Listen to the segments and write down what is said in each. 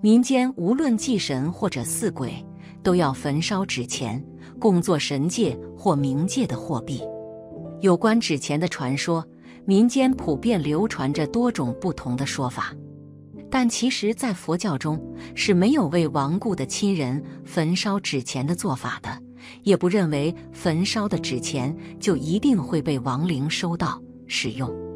民间无论祭神或者祀鬼，都要焚烧纸钱，供作神界或冥界的货币。有关纸钱的传说，民间普遍流传着多种不同的说法。但其实，在佛教中是没有为亡故的亲人焚烧纸钱的做法的，也不认为焚烧的纸钱就一定会被亡灵收到使用。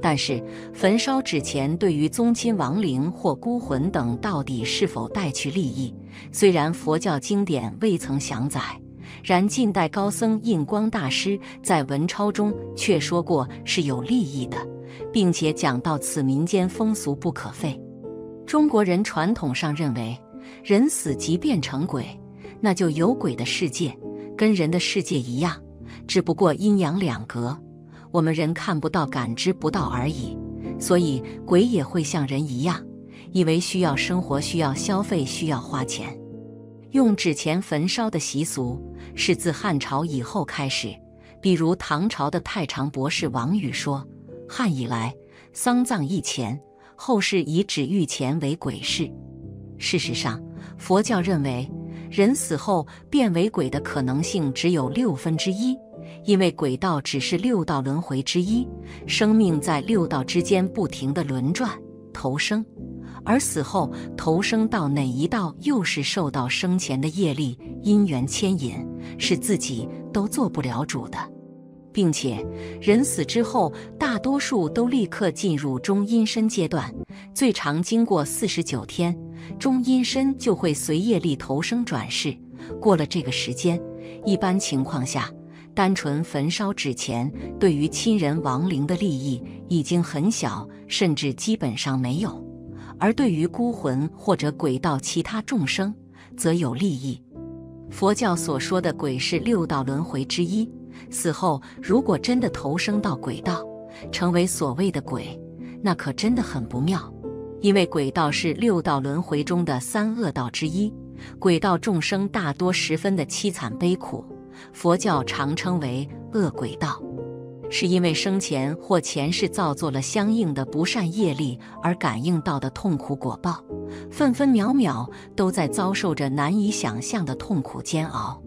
但是，焚烧纸钱对于宗亲亡灵或孤魂等到底是否带去利益，虽然佛教经典未曾详载，然近代高僧印光大师在文钞中却说过是有利益的，并且讲到此民间风俗不可废。中国人传统上认为，人死即变成鬼，那就有鬼的世界，跟人的世界一样，只不过阴阳两隔，我们人看不到、感知不到而已。所以鬼也会像人一样，以为需要生活、需要消费、需要花钱。用纸钱焚烧的习俗是自汉朝以后开始，比如唐朝的太常博士王宇说：“汉以来，丧葬一钱。”后世以纸玉钱为鬼事。事实上，佛教认为人死后变为鬼的可能性只有六分之一，因为鬼道只是六道轮回之一，生命在六道之间不停的轮转投生，而死后投生到哪一道，又是受到生前的业力因缘牵引，是自己都做不了主的。并且，人死之后，大多数都立刻进入中阴身阶段，最长经过四十九天，中阴身就会随业力投生转世。过了这个时间，一般情况下，单纯焚烧纸钱对于亲人亡灵的利益已经很小，甚至基本上没有；而对于孤魂或者鬼道其他众生，则有利益。佛教所说的鬼是六道轮回之一。死后，如果真的投生到鬼道，成为所谓的鬼，那可真的很不妙。因为鬼道是六道轮回中的三恶道之一，鬼道众生大多十分的凄惨悲苦，佛教常称为恶鬼道，是因为生前或前世造作了相应的不善业力而感应到的痛苦果报，分分秒秒都在遭受着难以想象的痛苦煎熬。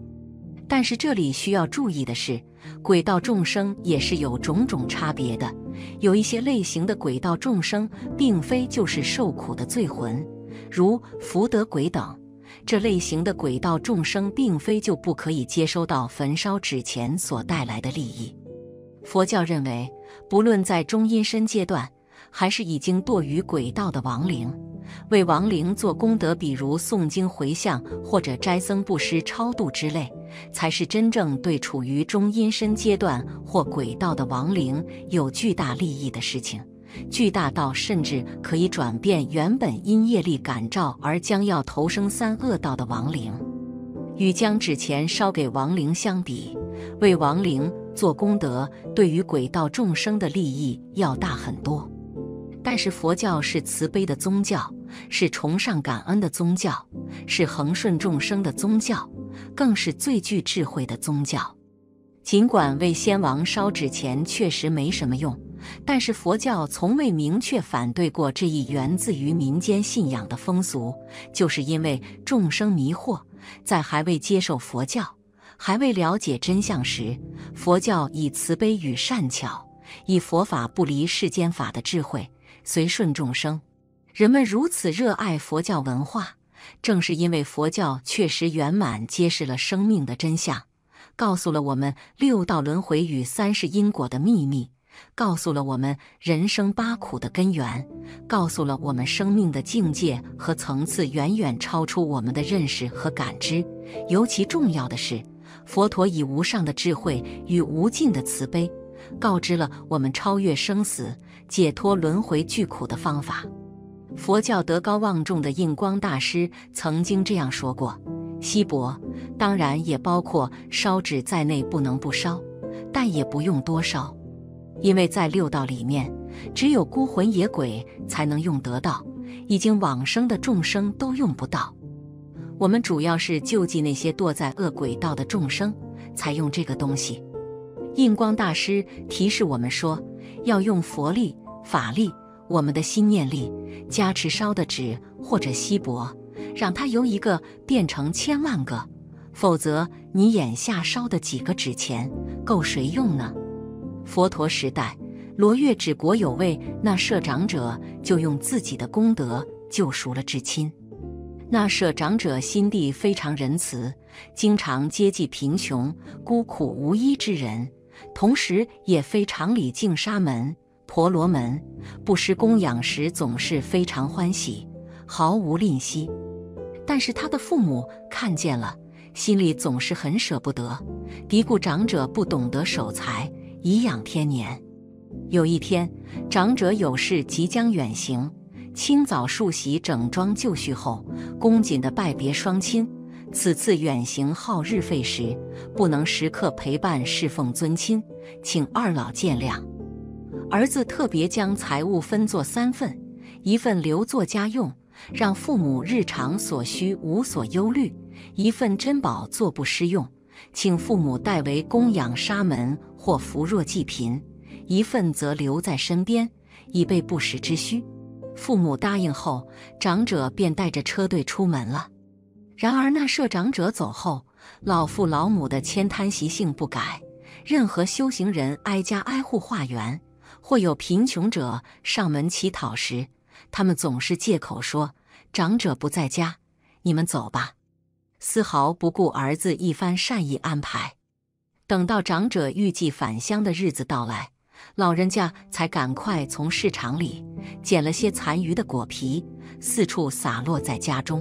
但是这里需要注意的是，鬼道众生也是有种种差别的。有一些类型的鬼道众生，并非就是受苦的罪魂，如福德鬼等。这类型的鬼道众生，并非就不可以接收到焚烧纸钱所带来的利益。佛教认为，不论在中阴身阶段，还是已经堕于鬼道的亡灵。为亡灵做功德，比如诵经回向或者斋僧布施超度之类，才是真正对处于中阴身阶段或鬼道的亡灵有巨大利益的事情。巨大到甚至可以转变原本因业力感召而将要投生三恶道的亡灵。与将纸钱烧给亡灵相比，为亡灵做功德对于鬼道众生的利益要大很多。但是佛教是慈悲的宗教，是崇尚感恩的宗教，是恒顺众生的宗教，更是最具智慧的宗教。尽管为先王烧纸钱确实没什么用，但是佛教从未明确反对过这一源自于民间信仰的风俗，就是因为众生迷惑，在还未接受佛教、还未了解真相时，佛教以慈悲与善巧，以佛法不离世间法的智慧。随顺众生，人们如此热爱佛教文化，正是因为佛教确实圆满揭示了生命的真相，告诉了我们六道轮回与三世因果的秘密，告诉了我们人生八苦的根源，告诉了我们生命的境界和层次远远超出我们的认识和感知。尤其重要的是，佛陀以无上的智慧与无尽的慈悲。告知了我们超越生死、解脱轮回巨苦的方法。佛教德高望重的印光大师曾经这样说过：“稀薄，当然也包括烧纸在内，不能不烧，但也不用多烧，因为在六道里面，只有孤魂野鬼才能用得到，已经往生的众生都用不到。我们主要是救济那些堕在恶鬼道的众生，才用这个东西。”印光大师提示我们说，要用佛力、法力、我们的心念力，加持烧的纸或者锡箔，让它由一个变成千万个。否则，你眼下烧的几个纸钱够谁用呢？佛陀时代，罗越指国有位那舍长者就用自己的功德救赎了至亲。那舍长者心地非常仁慈，经常接济贫穷、孤苦无依之人，同时也非常礼敬沙门、婆罗门，布施供养时总是非常欢喜，毫无吝惜。但是他的父母看见了，心里总是很舍不得，嘀咕长者不懂得守财，颐养天年。有一天，长者有事即将远行。清早漱洗整装就绪后，恭谨地拜别双亲。此次远行耗日费时，不能时刻陪伴侍奉尊亲，请二老见谅。儿子特别将财物分作三份，一份留作家用，让父母日常所需无所忧虑；一份珍宝做不施用，请父母代为供养沙门或扶弱济贫；一份则留在身边，以备不时之需。父母答应后，长者便带着车队出门了。然而那舍长者走后，老父老母的悭贪习性不改。任何修行人挨家挨户化缘，或有贫穷者上门乞讨时，他们总是借口说长者不在家，你们走吧，丝毫不顾儿子一番善意安排。等到长者预计返乡的日子到来。老人家才赶快从市场里捡了些残余的果皮，四处洒落在家中。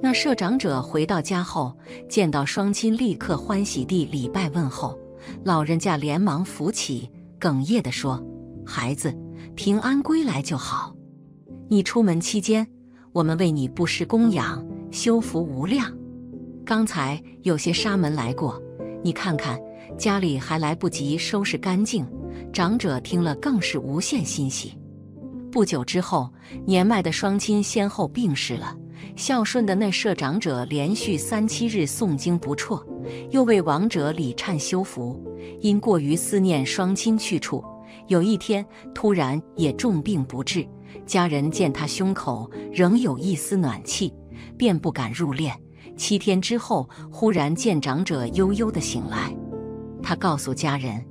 那社长者回到家后，见到双亲，立刻欢喜地礼拜问候。老人家连忙扶起，哽咽地说：“孩子平安归来就好。你出门期间，我们为你布施供养，修福无量。刚才有些沙门来过，你看看家里还来不及收拾干净。”长者听了更是无限欣喜。不久之后，年迈的双亲先后病逝了。孝顺的那舍长者连续三七日诵经不辍，又为亡者礼忏修福。因过于思念双亲去处，有一天突然也重病不治。家人见他胸口仍有一丝暖气，便不敢入殓。七天之后，忽然见长者悠悠地醒来。他告诉家人。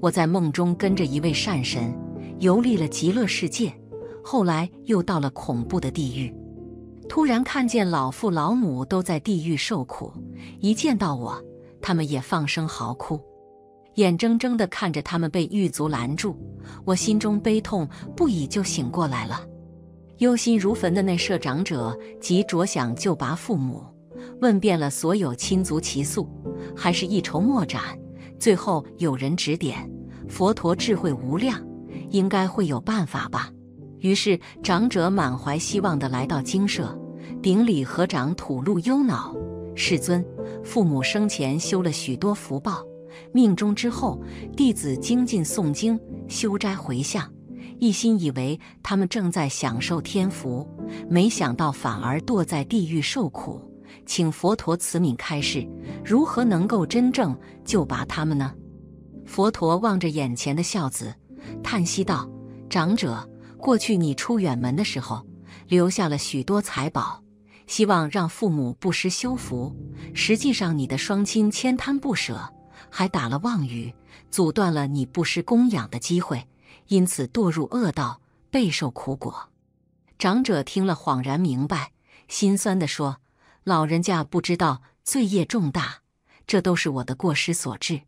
我在梦中跟着一位善神游历了极乐世界，后来又到了恐怖的地狱，突然看见老父老母都在地狱受苦，一见到我，他们也放声嚎哭，眼睁睁地看着他们被狱卒拦住，我心中悲痛不已，就醒过来了。忧心如焚的那舍长者急着想救拔父母，问遍了所有亲族其宿，还是一筹莫展。最后有人指点，佛陀智慧无量，应该会有办法吧。于是长者满怀希望地来到精舍，顶礼合掌，吐露忧恼：“世尊，父母生前修了许多福报，命中之后，弟子精进诵经、修斋回向，一心以为他们正在享受天福，没想到反而堕在地狱受苦。”请佛陀慈悯开示，如何能够真正救拔他们呢？佛陀望着眼前的孝子，叹息道：“长者，过去你出远门的时候，留下了许多财宝，希望让父母不施修福。实际上，你的双亲千贪不舍，还打了妄语，阻断了你布施供养的机会，因此堕入恶道，备受苦果。”长者听了，恍然明白，心酸地说。老人家不知道罪业重大，这都是我的过失所致。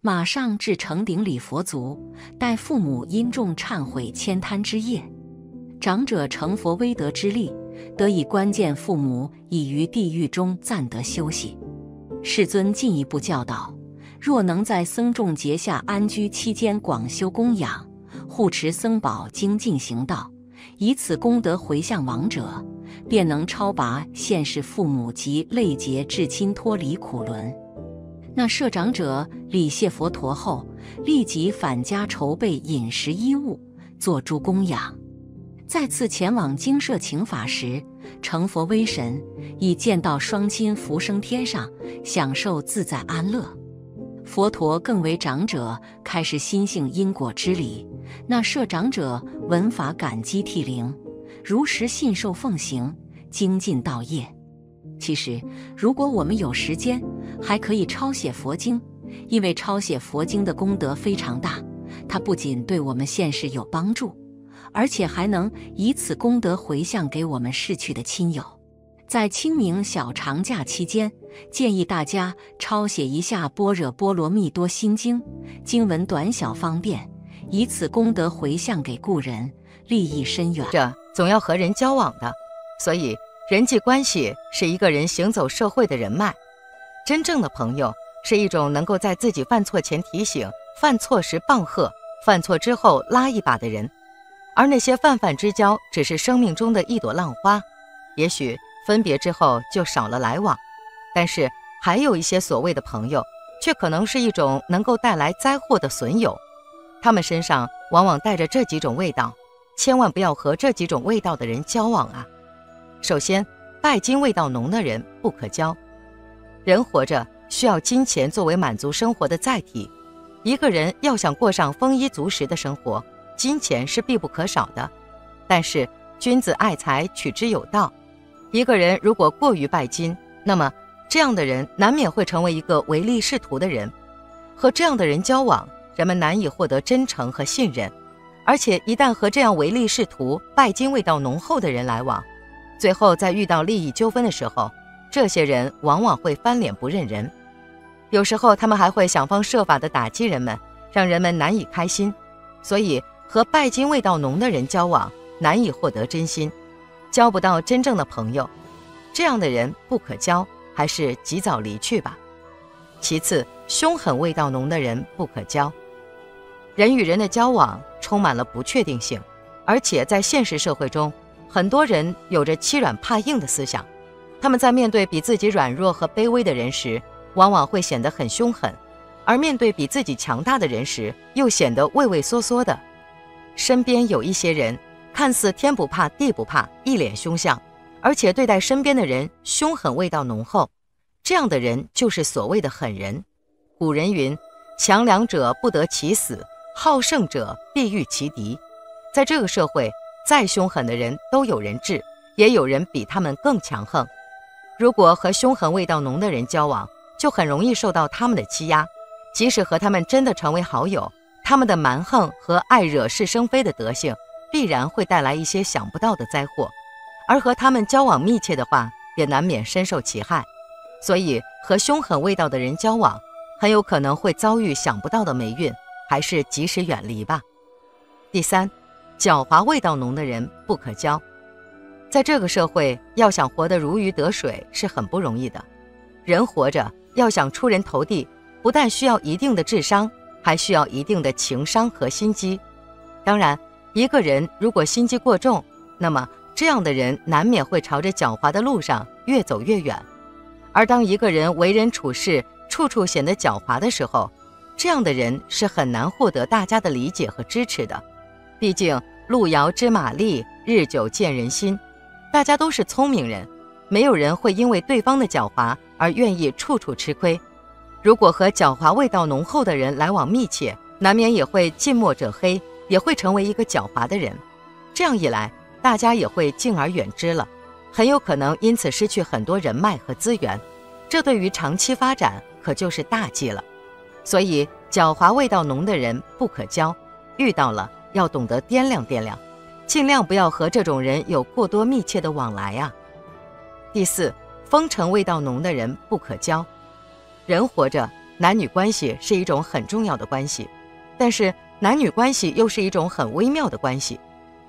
马上至承顶礼佛足，待父母因重忏悔千滩之业。长者成佛威德之力，得以关键父母已于地狱中暂得休息。世尊进一步教导：若能在僧众结下安居期间广修供养，护持僧宝精进行道，以此功德回向亡者。便能超拔现世父母及累劫至亲，脱离苦轮。那摄长者礼谢佛陀后，立即返家筹备饮食衣物，做诸供养。再次前往精舍请法时，成佛威神已见到双亲福升天上，享受自在安乐。佛陀更为长者，开始心性因果之理。那摄长者闻法感激涕零，如实信受奉行，精进道业。其实，如果我们有时间，还可以抄写佛经，因为抄写佛经的功德非常大。它不仅对我们现世有帮助，而且还能以此功德回向给我们逝去的亲友。在清明小长假期间，建议大家抄写一下《般若波罗蜜多心经》，经文短小方便，以此功德回向给故人，利益深远。这总要和人交往的，所以人际关系是一个人行走社会的人脉。真正的朋友是一种能够在自己犯错前提醒、犯错时棒喝、犯错之后拉一把的人，而那些泛泛之交只是生命中的一朵浪花，也许。分别之后就少了来往，但是还有一些所谓的朋友，却可能是一种能够带来灾祸的损友。他们身上往往带着这几种味道，千万不要和这几种味道的人交往啊！首先，拜金味道浓的人不可交。人活着需要金钱作为满足生活的载体，一个人要想过上丰衣足食的生活，金钱是必不可少的。但是君子爱财，取之有道。一个人如果过于拜金，那么这样的人难免会成为一个唯利是图的人。和这样的人交往，人们难以获得真诚和信任。而且一旦和这样唯利是图、拜金味道浓厚的人来往，最后在遇到利益纠纷的时候，这些人往往会翻脸不认人。有时候他们还会想方设法地打击人们，让人们难以开心。所以和拜金味道浓的人交往，难以获得真心。交不到真正的朋友，这样的人不可交，还是及早离去吧。其次，凶狠味道浓的人不可交。人与人的交往充满了不确定性，而且在现实社会中，很多人有着欺软怕硬的思想。他们在面对比自己软弱和卑微的人时，往往会显得很凶狠；而面对比自己强大的人时，又显得畏畏缩缩的。身边有一些人。看似天不怕地不怕，一脸凶相，而且对待身边的人凶狠味道浓厚，这样的人就是所谓的狠人。古人云：“强梁者不得其死，好胜者必遇其敌。”在这个社会，再凶狠的人都有人治，也有人比他们更强横。如果和凶狠味道浓的人交往，就很容易受到他们的欺压。即使和他们真的成为好友，他们的蛮横和爱惹是生非的德性。必然会带来一些想不到的灾祸，而和他们交往密切的话，也难免深受其害。所以，和凶狠味道的人交往，很有可能会遭遇想不到的霉运，还是及时远离吧。第三，狡猾味道浓的人不可交。在这个社会，要想活得如鱼得水是很不容易的。人活着要想出人头地，不但需要一定的智商，还需要一定的情商和心机。当然。一个人如果心机过重，那么这样的人难免会朝着狡猾的路上越走越远。而当一个人为人处事处处显得狡猾的时候，这样的人是很难获得大家的理解和支持的。毕竟路遥知马力，日久见人心，大家都是聪明人，没有人会因为对方的狡猾而愿意处处吃亏。如果和狡猾味道浓厚的人来往密切，难免也会近墨者黑。也会成为一个狡猾的人，这样一来，大家也会敬而远之了，很有可能因此失去很多人脉和资源，这对于长期发展可就是大忌了。所以，狡猾味道浓的人不可交，遇到了要懂得掂量掂量，尽量不要和这种人有过多密切的往来啊。第四，风尘味道浓的人不可交。人活着，男女关系是一种很重要的关系，但是。男女关系又是一种很微妙的关系，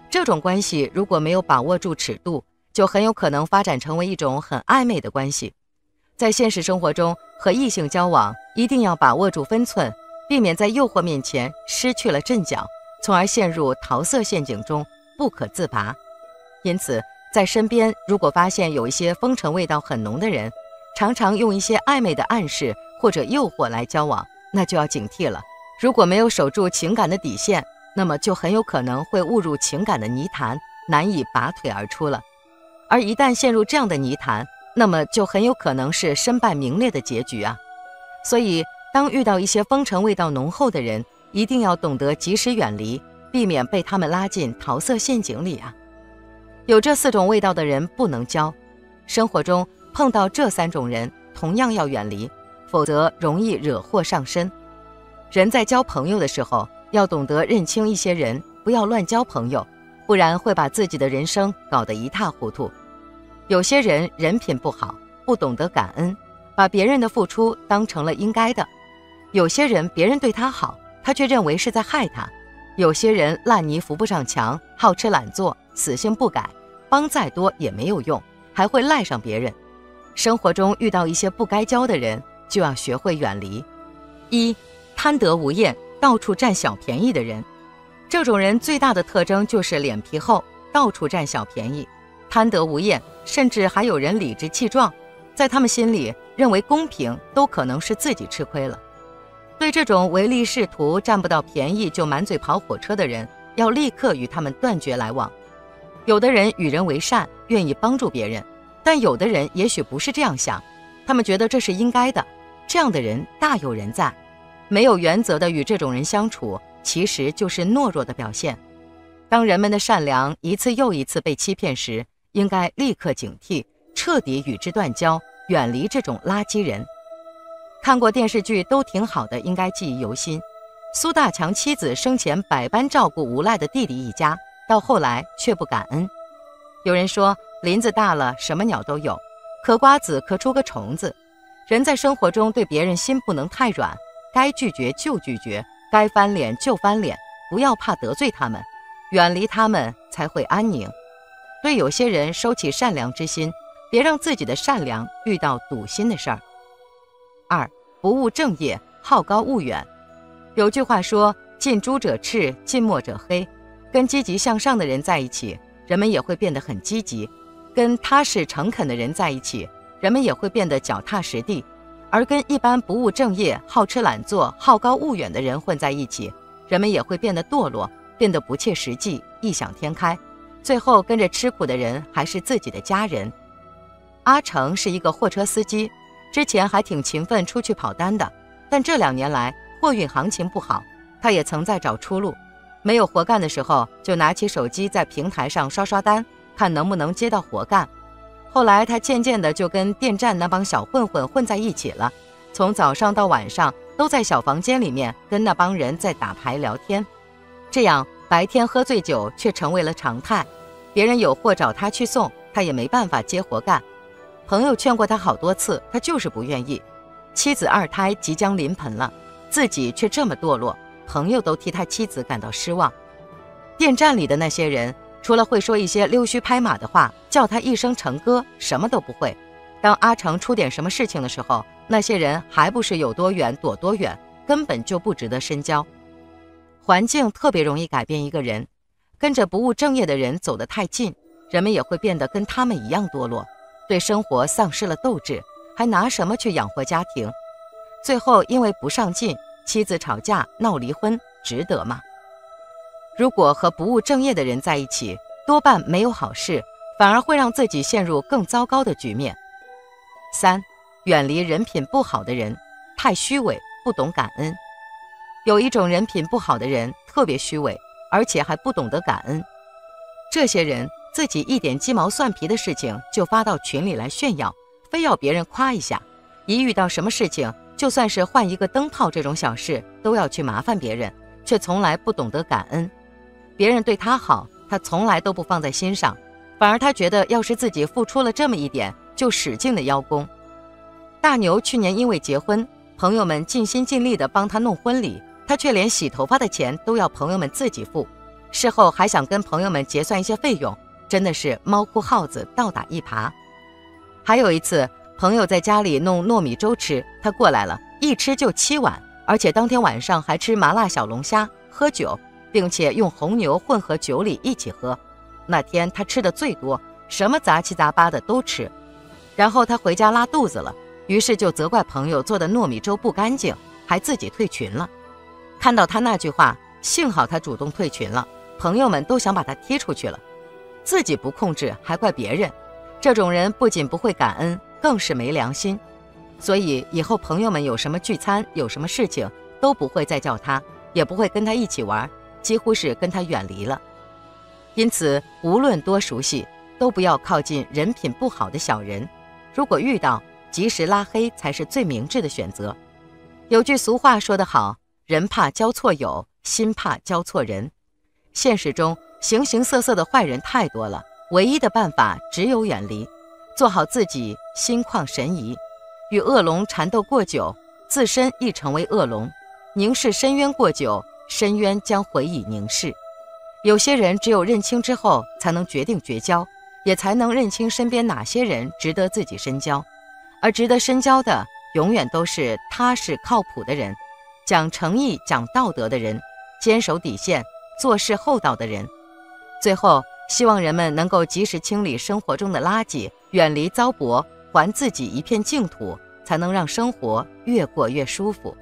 这种关系如果没有把握住尺度，就很有可能发展成为一种很暧昧的关系。在现实生活中，和异性交往一定要把握住分寸，避免在诱惑面前失去了阵脚，从而陷入桃色陷阱中不可自拔。因此，在身边如果发现有一些风尘味道很浓的人，常常用一些暧昧的暗示或者诱惑来交往，那就要警惕了。如果没有守住情感的底线，那么就很有可能会误入情感的泥潭，难以拔腿而出了。而一旦陷入这样的泥潭，那么就很有可能是身败名裂的结局啊！所以，当遇到一些风尘味道浓厚的人，一定要懂得及时远离，避免被他们拉进桃色陷阱里啊！有这四种味道的人不能交，生活中碰到这三种人，同样要远离，否则容易惹祸上身。人在交朋友的时候，要懂得认清一些人，不要乱交朋友，不然会把自己的人生搞得一塌糊涂。有些人人品不好，不懂得感恩，把别人的付出当成了应该的；有些人别人对他好，他却认为是在害他；有些人烂泥扶不上墙，好吃懒做，死性不改，帮再多也没有用，还会赖上别人。生活中遇到一些不该交的人，就要学会远离。一贪得无厌、到处占小便宜的人，这种人最大的特征就是脸皮厚，到处占小便宜，贪得无厌，甚至还有人理直气壮。在他们心里，认为公平都可能是自己吃亏了。对这种唯利是图、占不到便宜就满嘴跑火车的人，要立刻与他们断绝来往。有的人与人为善，愿意帮助别人，但有的人也许不是这样想，他们觉得这是应该的。这样的人大有人在。没有原则的与这种人相处，其实就是懦弱的表现。当人们的善良一次又一次被欺骗时，应该立刻警惕，彻底与之断交，远离这种垃圾人。看过电视剧都挺好的，应该记忆犹新。苏大强妻子生前百般照顾无赖的弟弟一家，到后来却不感恩。有人说，林子大了，什么鸟都有，嗑瓜子嗑出个虫子。人在生活中对别人心不能太软。该拒绝就拒绝，该翻脸就翻脸，不要怕得罪他们，远离他们才会安宁。对有些人收起善良之心，别让自己的善良遇到堵心的事儿。二不务正业，好高骛远。有句话说：“近朱者赤，近墨者黑。”跟积极向上的人在一起，人们也会变得很积极；跟踏实诚恳的人在一起，人们也会变得脚踏实地。而跟一般不务正业、好吃懒做、好高骛远的人混在一起，人们也会变得堕落，变得不切实际、异想天开，最后跟着吃苦的人还是自己的家人。阿成是一个货车司机，之前还挺勤奋出去跑单的，但这两年来货运行情不好，他也曾在找出路。没有活干的时候，就拿起手机在平台上刷刷单，看能不能接到活干。后来，他渐渐的就跟电站那帮小混混混在一起了，从早上到晚上都在小房间里面跟那帮人在打牌聊天，这样白天喝醉酒却成为了常态。别人有货找他去送，他也没办法接活干。朋友劝过他好多次，他就是不愿意。妻子二胎即将临盆了，自己却这么堕落，朋友都替他妻子感到失望。电站里的那些人。除了会说一些溜须拍马的话，叫他一声成哥，什么都不会。当阿成出点什么事情的时候，那些人还不是有多远躲多远，根本就不值得深交。环境特别容易改变一个人，跟着不务正业的人走得太近，人们也会变得跟他们一样堕落，对生活丧失了斗志，还拿什么去养活家庭？最后因为不上进，妻子吵架闹离婚，值得吗？如果和不务正业的人在一起，多半没有好事，反而会让自己陷入更糟糕的局面。三，远离人品不好的人，太虚伪，不懂感恩。有一种人品不好的人，特别虚伪，而且还不懂得感恩。这些人自己一点鸡毛蒜皮的事情就发到群里来炫耀，非要别人夸一下。一遇到什么事情，就算是换一个灯泡这种小事，都要去麻烦别人，却从来不懂得感恩。别人对他好，他从来都不放在心上，反而他觉得要是自己付出了这么一点，就使劲的邀功。大牛去年因为结婚，朋友们尽心尽力的帮他弄婚礼，他却连洗头发的钱都要朋友们自己付，事后还想跟朋友们结算一些费用，真的是猫哭耗子倒打一耙。还有一次，朋友在家里弄糯米粥吃，他过来了，一吃就七碗，而且当天晚上还吃麻辣小龙虾，喝酒。并且用红牛混合酒里一起喝，那天他吃的最多，什么杂七杂八的都吃。然后他回家拉肚子了，于是就责怪朋友做的糯米粥不干净，还自己退群了。看到他那句话，幸好他主动退群了，朋友们都想把他踢出去了。自己不控制还怪别人，这种人不仅不会感恩，更是没良心。所以以后朋友们有什么聚餐，有什么事情，都不会再叫他，也不会跟他一起玩，几乎是跟他远离了。因此，无论多熟悉，都不要靠近人品不好的小人。如果遇到，及时拉黑才是最明智的选择。有句俗话说得好：“人怕交错友，心怕交错人。”现实中形形色色的坏人太多了，唯一的办法只有远离，做好自己，心旷神怡。与恶龙缠斗过久，自身亦成为恶龙；凝视深渊过久，深渊将回以凝视。有些人只有认清之后，才能决定绝交，也才能认清身边哪些人值得自己深交。而值得深交的，永远都是踏实靠谱的人，讲诚意、讲道德的人，坚守底线、做事厚道的人。最后，希望人们能够及时清理生活中的垃圾，远离糟粕，还自己一片净土，才能让生活越过越舒服。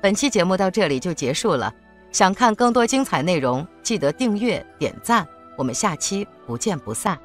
本期节目到这里就结束了。想看更多精彩内容，记得订阅点赞，我们下期不见不散。